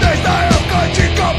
Desde o cantico